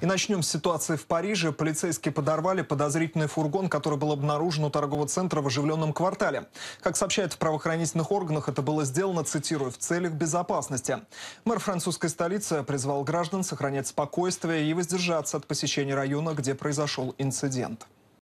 И начнем с ситуации в Париже. Полицейские подорвали подозрительный фургон, который был обнаружен у торгового центра в оживленном квартале. Как сообщают в правоохранительных органах, это было сделано, цитирую, в целях безопасности. Мэр французской столицы призвал граждан сохранять спокойствие и воздержаться от посещения района, где произошел инцидент.